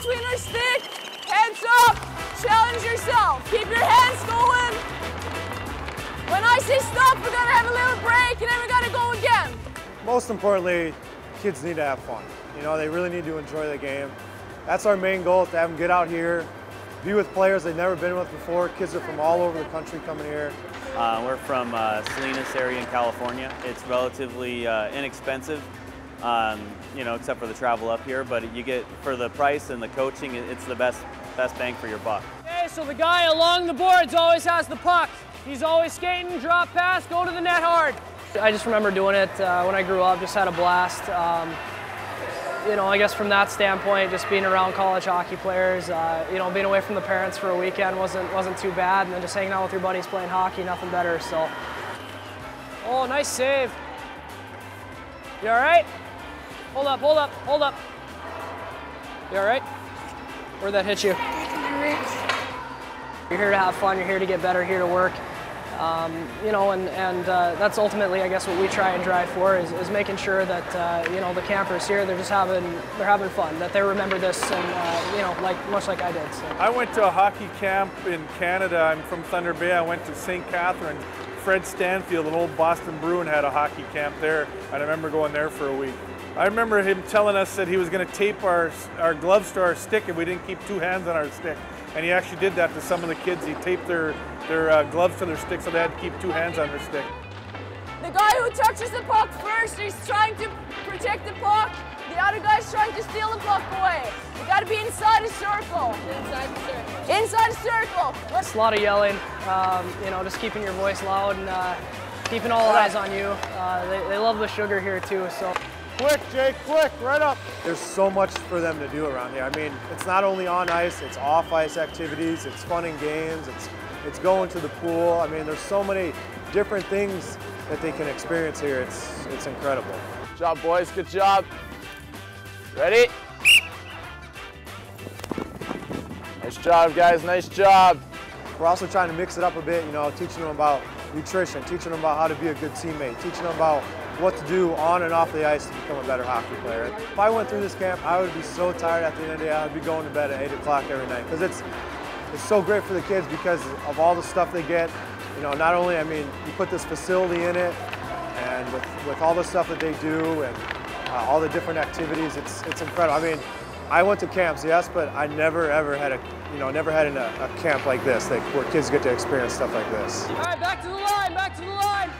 between their stick, heads up, challenge yourself. Keep your hands going. When I say stop, we're gonna have a little break and then we gotta go again. Most importantly, kids need to have fun. You know, they really need to enjoy the game. That's our main goal, to have them get out here, be with players they've never been with before. Kids are from all over the country coming here. Uh, we're from uh, Salinas area in California. It's relatively uh, inexpensive, um, you know, except for the travel up here. But you get for the price and the coaching, it's the best best bang for your buck. Okay, so the guy along the boards always has the puck. He's always skating, drop pass, go to the net hard. I just remember doing it uh, when I grew up. Just had a blast. Um, you know, I guess from that standpoint, just being around college hockey players, uh, you know, being away from the parents for a weekend wasn't wasn't too bad, and then just hanging out with your buddies playing hockey, nothing better. So, oh, nice save. You all right? Hold up, hold up, hold up. You all right? Where'd that hit you? You're here to have fun. You're here to get better. Here to work. Um, you know, and, and uh, that's ultimately, I guess, what we try and drive for is, is making sure that, uh, you know, the campers here, they're just having, they're having fun, that they remember this and, uh, you know, like, much like I did. So. I went to a hockey camp in Canada. I'm from Thunder Bay. I went to St. Catherine. Fred Stanfield, an old Boston Bruin, had a hockey camp there, and I remember going there for a week. I remember him telling us that he was going to tape our, our gloves to our stick if we didn't keep two hands on our stick. And he actually did that to some of the kids. He taped their, their uh, gloves to their stick so they had to keep two hands on their stick. The guy who touches the puck first is trying to protect the puck. The other guy's trying to steal the puck away. You gotta be inside a circle. Inside the circle. Inside the circle. It's a lot of yelling, um, you know, just keeping your voice loud and uh, keeping all eyes on you. Uh, they, they love the sugar here too, so. Quick, Jake, quick, right up. There's so much for them to do around here. I mean, it's not only on ice, it's off ice activities, it's fun and games, it's, it's going to the pool. I mean, there's so many different things that they can experience here. It's, it's incredible. Good job, boys, good job. Ready? Nice job, guys, nice job. We're also trying to mix it up a bit, you know, teaching them about nutrition, teaching them about how to be a good teammate, teaching them about what to do on and off the ice to become a better hockey player. If I went through this camp, I would be so tired at the end of the day, I would be going to bed at 8 o'clock every night because it's, it's so great for the kids because of all the stuff they get. You know, not only, I mean, you put this facility in it and with, with all the stuff that they do and uh, all the different activities, it's, it's incredible. I mean, I went to camps, yes, but I never ever had a, you know, never had a, a camp like this, like, where kids get to experience stuff like this. All right, back to the line, back to the line.